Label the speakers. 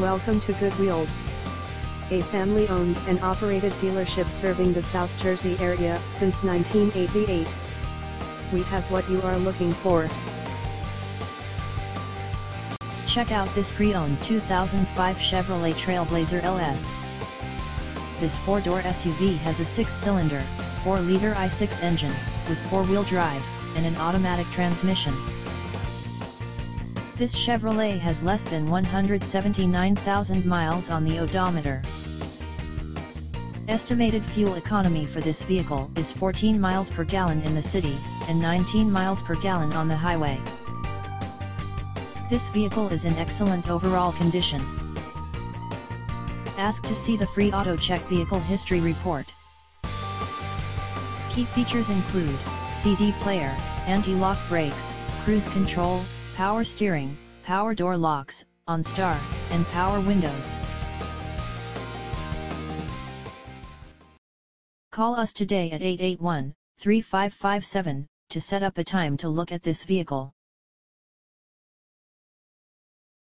Speaker 1: Welcome to Good Wheels, a family-owned and operated dealership serving the South Jersey area since 1988. We have what you are looking for.
Speaker 2: Check out this pre-owned 2005 Chevrolet Trailblazer LS. This four-door SUV has a six-cylinder, 4-liter i6 engine, with four-wheel drive, and an automatic transmission. This Chevrolet has less than 179,000 miles on the odometer. Estimated fuel economy for this vehicle is 14 miles per gallon in the city, and 19 miles per gallon on the highway. This vehicle is in excellent overall condition. Ask to see the free AutoCheck Vehicle History Report. Key features include, CD player, anti-lock brakes, cruise control, power steering, power door locks, OnStar, and power windows. Call us today at 881-3557 to set up a time to look at this vehicle.